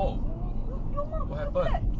Whoa. What happened?